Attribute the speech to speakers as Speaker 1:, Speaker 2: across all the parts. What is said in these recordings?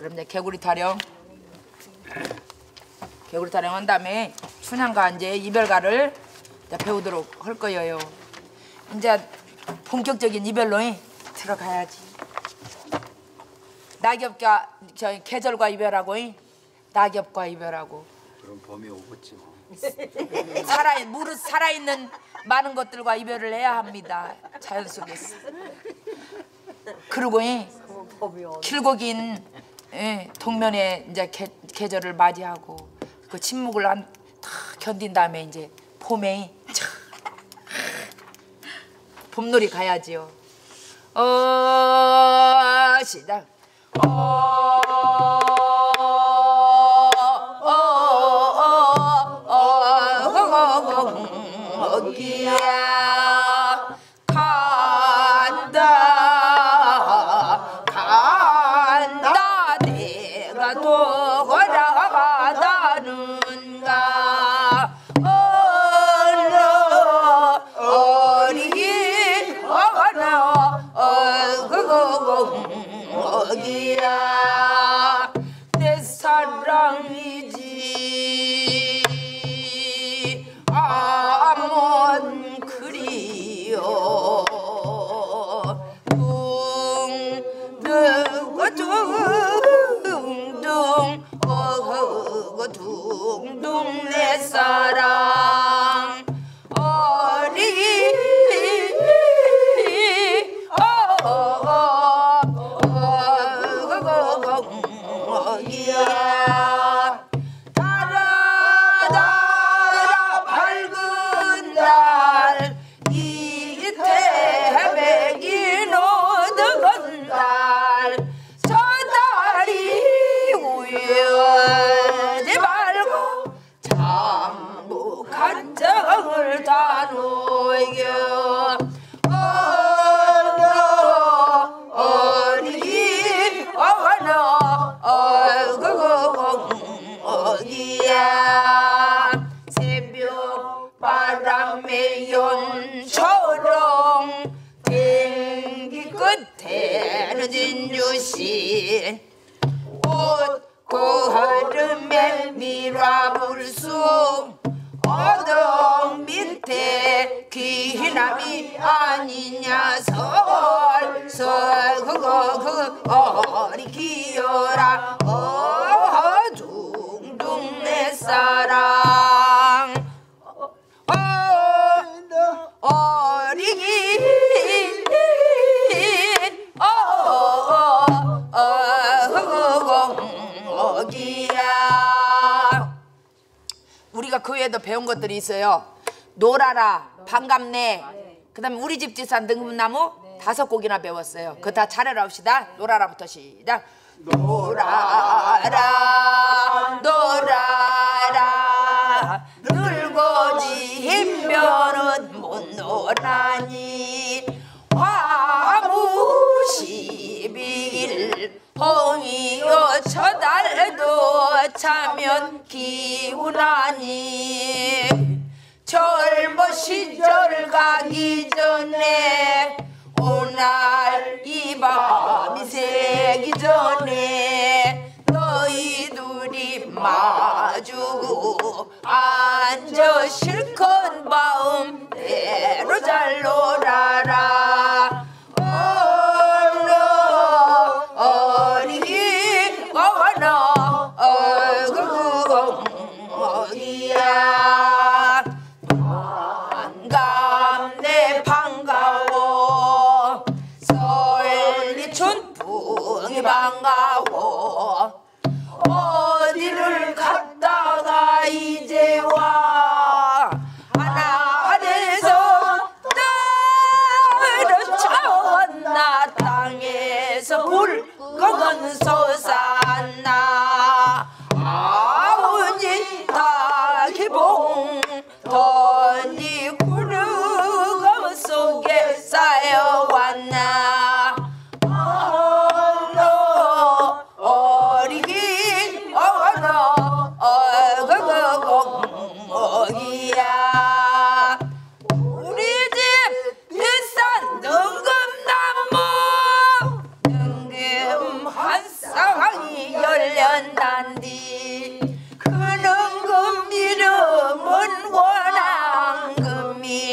Speaker 1: 그럼 이제 개구리 타령. 개구리 타령 한 다음에 춘향과 이제 이별가를 이제 배우도록 할 거예요. 이제 본격적인 이별로 들어가야지. 낙엽과 저 계절과 이별하고 낙엽과 이별하고
Speaker 2: 그럼 봄이 오겠지 뭐.
Speaker 1: 살아 무릇 살아 있는 많은 것들과 이별을 해야 합니다. 자연 속에서. 그리고 이 길고 긴 예, 동면에 이제 계, 계절을 맞이하고 그 침묵을 한, 다 견딘 다음에 이제 봄에 참 봄놀이 가야지요. 어 시작. 간정을 다 놓여 어느 어리 어느 어그 어디야 새벽 바람에 연초롱 댕기 끝에는 진주시 옷 고하름에 미라불쑥 어덕 밑에 귀남이 아니냐? 설설 그거 그거 어리 기어라. 어 둥둥 내 사랑 배운 것들이 있어요. 놀아라, 반갑네. 그다음에 우리 집 지산 등금나무 다섯 곡이나 배웠어요. 그거 다 차례로 합시다. 놀아라부터 시작. 놀아라, 놀아라. 늙어지 힘면은 못 십일 홍이여 저달도 차면 기운하니. 젊은 시절 가기 전에 오날 이 밤이 새기 전에 너희 둘이 마주고 앉아 실컷 마음대로 잘 놀아라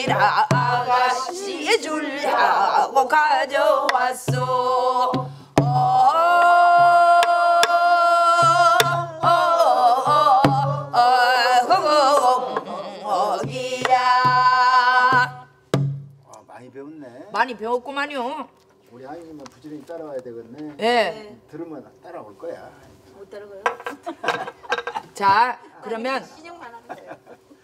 Speaker 1: 아, 아, 아, 라 아가씨의 줄하고 뭐 가져왔소 어, 어, 어, 많이 배웠구만요.
Speaker 2: 우리 아이님은 부지런히 따라와야 되겠네.
Speaker 1: 예. 네.
Speaker 2: 들으면 따라올 거야.
Speaker 3: 못 따라가요.
Speaker 1: 자, 그러면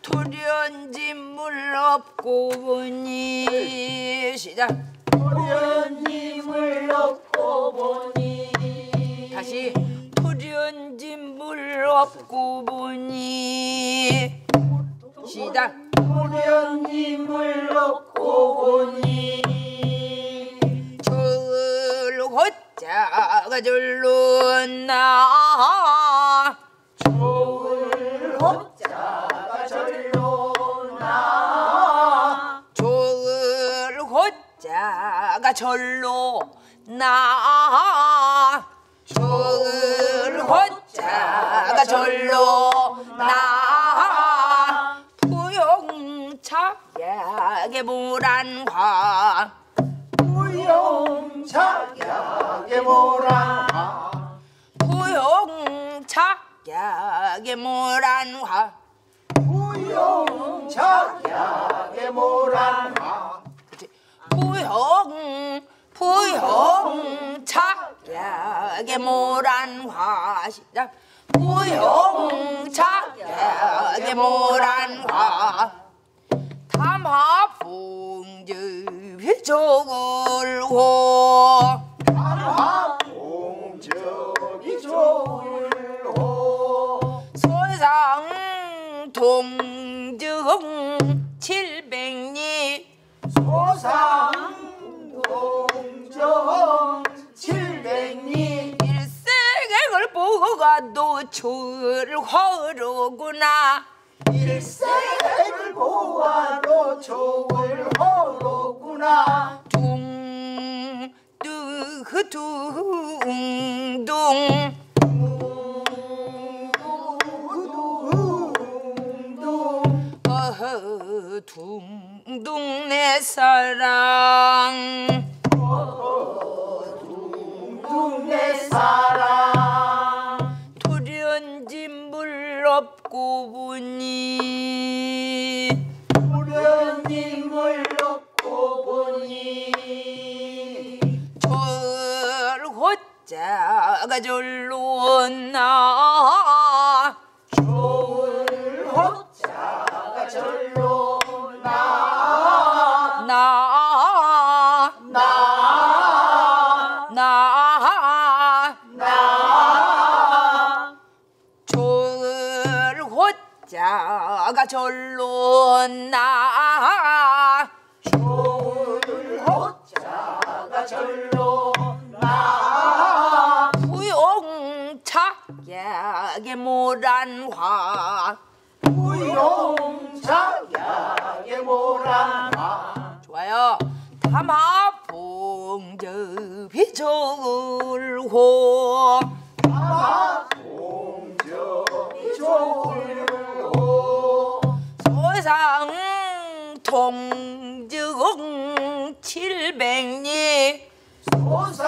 Speaker 3: 신용만 하면 돼요.
Speaker 1: 토련지 물 없고 보니 시작.
Speaker 3: 토련님을 얻고 보니
Speaker 1: 다시 토련지 물 없고 보니 시작.
Speaker 3: 토련님을 얻고 보니
Speaker 1: 절로 걷자가 절로 나
Speaker 3: 절로 나
Speaker 1: 절로 걷자가 절로 나 부용차약의 물안화
Speaker 2: 무용차약의 모라
Speaker 1: 부용차약의 물안화
Speaker 2: 무용차약의 모라
Speaker 1: 부용 차약의 모란 화 시작 부용 차약의 모란 화. 담화 풍주 비조을호.
Speaker 2: 공적이 좋을호.
Speaker 1: 소상 동 가도 출화로구나.
Speaker 2: 일생을 보아도 좋을 호로구나.
Speaker 1: 둥, 뜨, 둥둥 둥둥 내 사랑.
Speaker 2: 내 사랑
Speaker 1: 물 없고 보니
Speaker 2: 우련님을 얻고 보니
Speaker 1: 절호자가 절로 나 절호자가 절로 나?
Speaker 2: 좋을 호자가 절로 나,
Speaker 1: 부용차약의 모란화.
Speaker 2: 무용차약의 모란화.
Speaker 1: 좋아요. 담화 봉접이 좋을호.
Speaker 2: 공적이 좋을호
Speaker 1: 소상 통증 칠백리.
Speaker 2: 소상공정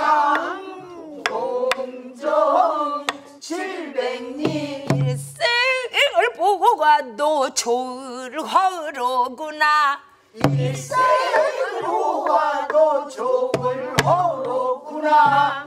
Speaker 2: 칠백리.
Speaker 1: 일생을 보고 가도 졸허로구나.
Speaker 2: 일생을 보아도 좋을 호로구나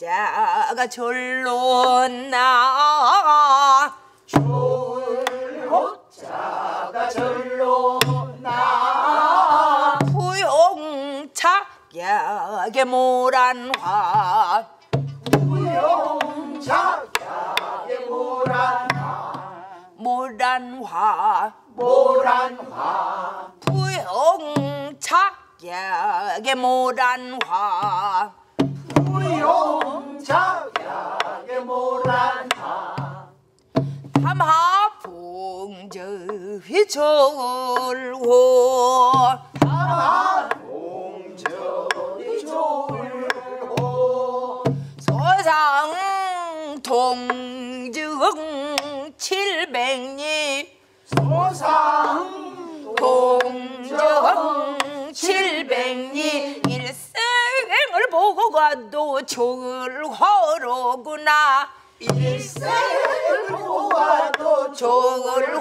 Speaker 1: 자가 절로 나.
Speaker 2: 좋을 호자가 절로 나.
Speaker 1: 부용차약의 모란화.
Speaker 2: 무용차약의 모란화.
Speaker 1: 모란화.
Speaker 2: 모란화.
Speaker 1: 부용차약의 모란화
Speaker 2: 무용차약의 모란화
Speaker 1: 담하봉 동저휘 졸고
Speaker 2: 동저리 졸고
Speaker 1: 소상 동 졸호로구나.
Speaker 2: 일생을 가도
Speaker 1: 졸호로구나.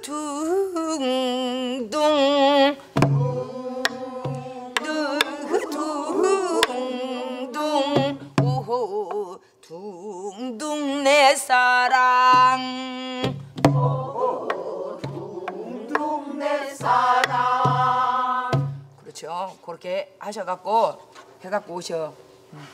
Speaker 1: 둥두둥둥. 둥 둥둥. 오호 둥둥 내 사랑 그렇죠 그렇게 하셔갖고 해갖고 오셔 음.